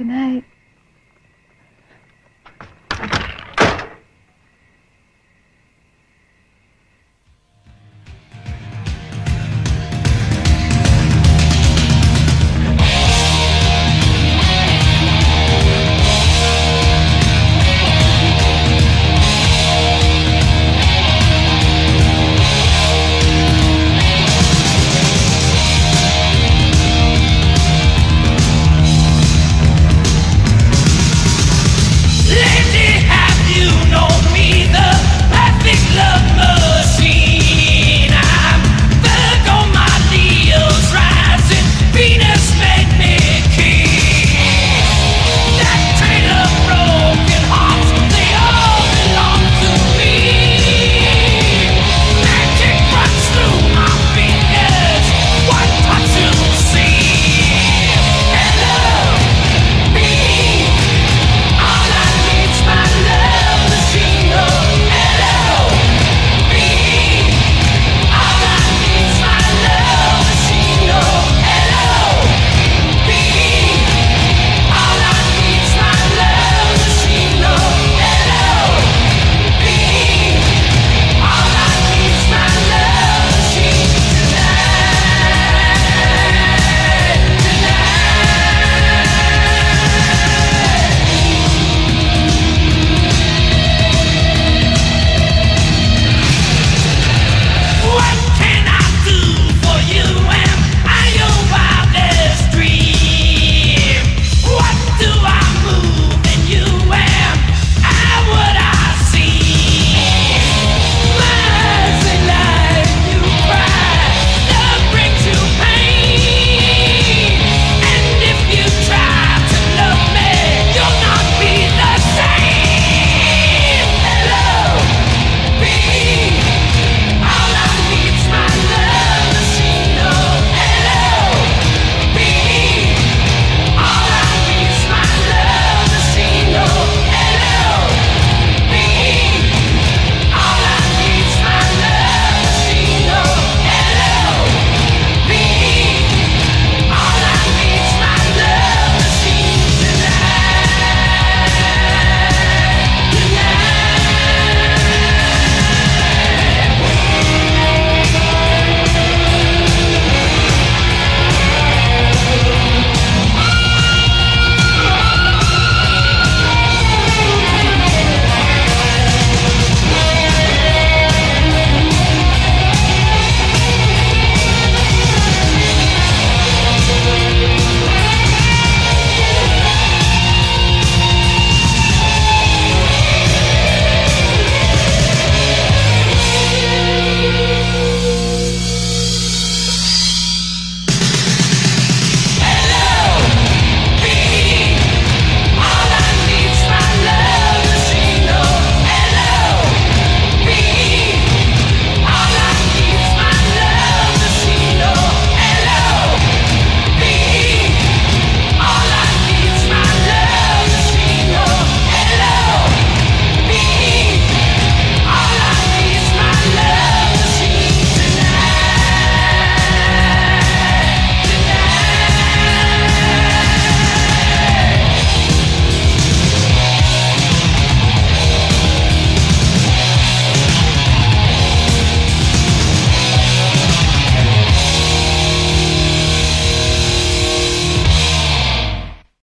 Good night.